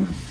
Mm.